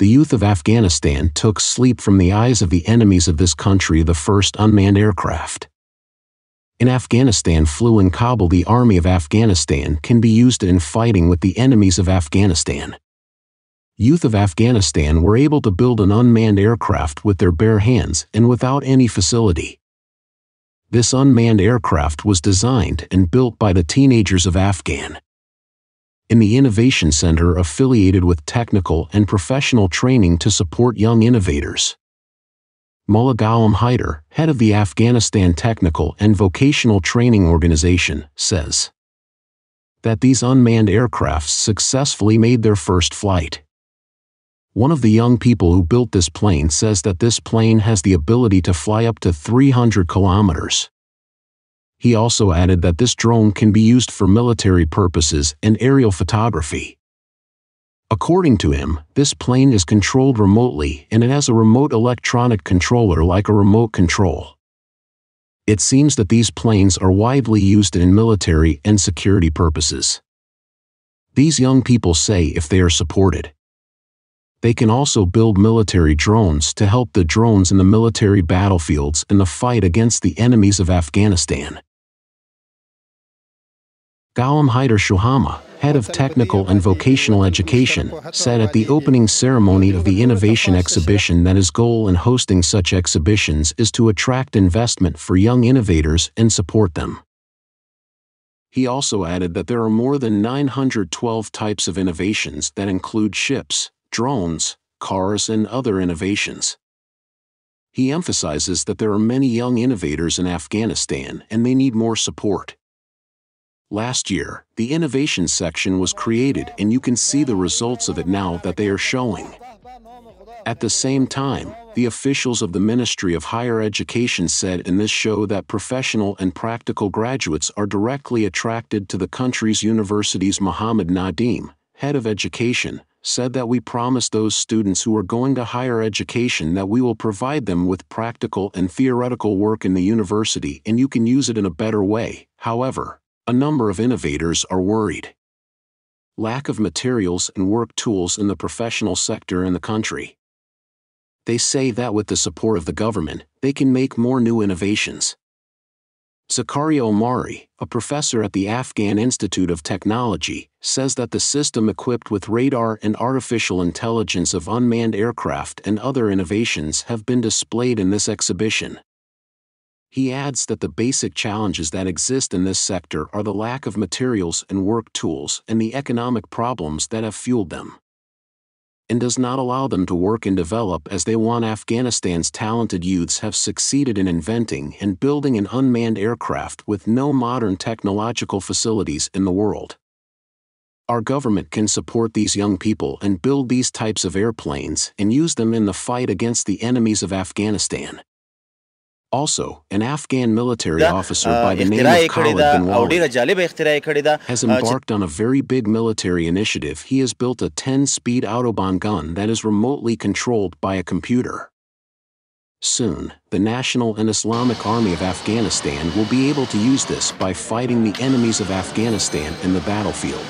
the youth of Afghanistan took sleep from the eyes of the enemies of this country the first unmanned aircraft. In Afghanistan flew in Kabul the army of Afghanistan can be used in fighting with the enemies of Afghanistan. Youth of Afghanistan were able to build an unmanned aircraft with their bare hands and without any facility. This unmanned aircraft was designed and built by the teenagers of Afghan in the Innovation Center affiliated with technical and professional training to support young innovators. Mullah Ghulam Haider, head of the Afghanistan Technical and Vocational Training Organization, says that these unmanned aircrafts successfully made their first flight. One of the young people who built this plane says that this plane has the ability to fly up to 300 kilometers. He also added that this drone can be used for military purposes and aerial photography. According to him, this plane is controlled remotely and it has a remote electronic controller like a remote control. It seems that these planes are widely used in military and security purposes. These young people say if they are supported, they can also build military drones to help the drones in the military battlefields in the fight against the enemies of Afghanistan. Ghulam Haider Shohama, head of technical and vocational education, said at the opening ceremony of the Innovation Exhibition that his goal in hosting such exhibitions is to attract investment for young innovators and support them. He also added that there are more than 912 types of innovations that include ships, drones, cars, and other innovations. He emphasizes that there are many young innovators in Afghanistan and they need more support. Last year, the innovation section was created and you can see the results of it now that they are showing. At the same time, the officials of the Ministry of Higher Education said in this show that professional and practical graduates are directly attracted to the country's universities. Muhammad Nadim, head of education, said that we promise those students who are going to higher education that we will provide them with practical and theoretical work in the university and you can use it in a better way. However, a number of innovators are worried. Lack of materials and work tools in the professional sector in the country. They say that with the support of the government, they can make more new innovations. Zakaria Omari, a professor at the Afghan Institute of Technology, says that the system equipped with radar and artificial intelligence of unmanned aircraft and other innovations have been displayed in this exhibition. He adds that the basic challenges that exist in this sector are the lack of materials and work tools and the economic problems that have fueled them. And does not allow them to work and develop as they want. Afghanistan's talented youths have succeeded in inventing and building an unmanned aircraft with no modern technological facilities in the world. Our government can support these young people and build these types of airplanes and use them in the fight against the enemies of Afghanistan. Also, an Afghan military officer by the name of Khalid bin Walid has embarked on a very big military initiative. He has built a 10-speed Autobahn gun that is remotely controlled by a computer. Soon, the National and Islamic Army of Afghanistan will be able to use this by fighting the enemies of Afghanistan in the battlefield.